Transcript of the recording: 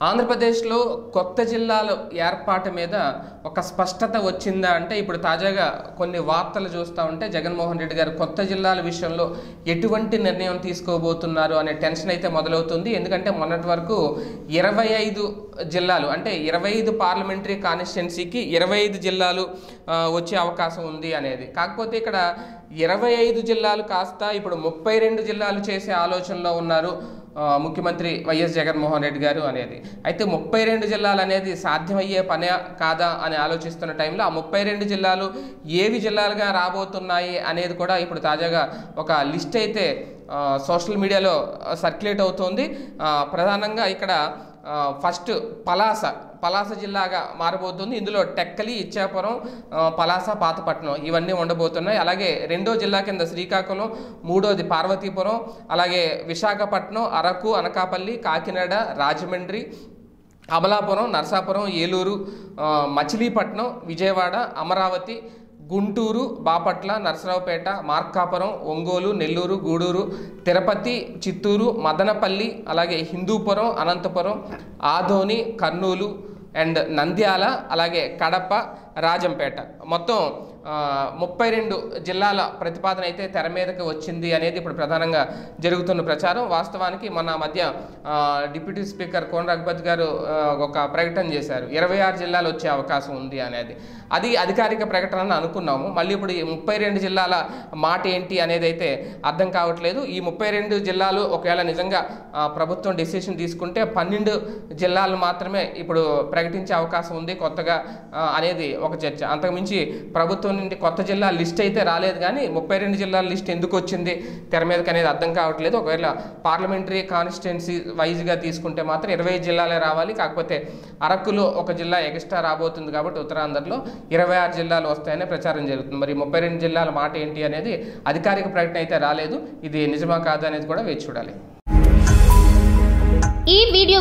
ఆంధ్రప్రదేశ్లో కొత్త జిల్లాల ఏర్పాటు మీద ఒక స్పష్టత వచ్చిందా అంటే ఇప్పుడు తాజాగా కొన్ని వార్తలు చూస్తూ ఉంటే జగన్మోహన్ రెడ్డి గారు కొత్త జిల్లాల విషయంలో ఎటువంటి నిర్ణయం తీసుకోబోతున్నారు అనే టెన్షన్ అయితే మొదలవుతుంది. ఎందుకంటే మొన్నటి వరకు ఇరవై ఐదు జిల్లాలు అంటే ఇరవై ఐదు పార్లమెంటరీ కాన్స్టిట్యున్సీకి ఇరవై ఐదు జిల్లాలు వచ్చే అవకాశం ఉంది అనేది. కాకపోతే ఇక్కడ ఇరవై ఐదు జిల్లాలు కాస్త ఇప్పుడు ముప్పై రెండు జిల్లాలు చేసే ఆలోచనలో ఉన్నారు ముఖ్యమంత్రి వైఎస్ జగన్మోహన్ రెడ్డి గారు అనేది. అయితే ముప్పై రెండు జిల్లాలు అనేది సాధ్యమయ్యే పనే కాదా అని ఆలోచిస్తున్న టైంలో ఆ ముప్పై రెండు జిల్లాలు ఏవి జిల్లాలుగా రాబోతున్నాయి అనేది కూడా ఇప్పుడు తాజాగా ఒక లిస్ట్ అయితే సోషల్ మీడియాలో సర్క్యులేట్ అవుతోంది. ప్రధానంగా ఇక్కడ ఫస్ట్ పలాస పలాస జిల్లాగా మారబోతుంది. ఇందులో టెక్కలి ఇచ్చాపురం పలాస పాతపట్నం ఇవన్నీ ఉండబోతున్నాయి. అలాగే రెండో జిల్లా కింద శ్రీకాకుళం మూడోది పార్వతీపురం అలాగే విశాఖపట్నం అరకు అనకాపల్లి కాకినాడ రాజమండ్రి అమలాపురం నరసాపురం ఏలూరు మచిలీపట్నం విజయవాడ అమరావతి గుంటూరు బాపట్ల నరసరావుపేట మార్కాపురం ఒంగోలు నెల్లూరు గూడూరు తిరుపతి చిత్తూరు మదనపల్లి అలాగే హిందూపురం అనంతపురం ఆధోని కర్నూలు అండ్ నంద్యాల అలాగే కడప రాజంపేట. మొత్తం ముప్పై రెండు జిల్లాల ప్రతిపాదన అయితే తెర మీదకి వచ్చింది అనేది ఇప్పుడు ప్రధానంగా జరుగుతున్న ప్రచారం. వాస్తవానికి మొన్న మధ్య డిప్యూటీ స్పీకర్ కోన రఘుపతి గారు ఒక ప్రకటన చేశారు. ఇరవై ఆరు జిల్లాలు వచ్చే అవకాశం ఉంది అనేది. అది అధికారిక ప్రకటన అనుకున్నాము. మళ్ళీ ఇప్పుడు ఈ ముప్పై రెండు జిల్లాల మాట ఏంటి అనేది అయితే అర్థం కావట్లేదు. ఈ ముప్పై రెండు జిల్లాలు ఒకవేళ నిజంగా ప్రభుత్వం డెసిషన్ తీసుకుంటే పన్నెండు జిల్లాలు మాత్రమే ఇప్పుడు ప్రకటించే అవకాశం ఉంది కొత్తగా అనేది ఒక చర్చ. అంతకుమించి ప్రభుత్వం నుండి కొత్త జిల్లా లిస్ట్ అయితే రాలేదు కానీ ముప్పై రెండు జిల్లాల లిస్ట్ ఎందుకు వచ్చింది? తెర మీదకి అనేది అర్థం కావట్లేదు. ఒకవేళ పార్లమెంటరీ కాన్స్టిట్యున్సీ వైజ్గా తీసుకుంటే మాత్రం ఇరవై జిల్లాలే రావాలి. కాకపోతే అరకులో ఒక జిల్లా ఎక్స్ట్రా రాబోతుంది కాబట్టి ఉత్తరాంధ్రలో ఇరవై ఆరు జిల్లాలు వస్తాయనే ప్రచారం జరుగుతుంది. మరి ముప్పై రెండు జిల్లాల మాట ఏంటి అనేది అధికారిక ప్రకటన అయితే రాలేదు. ఇది నిజమా కాదా అనేది కూడా వేచి చూడాలి.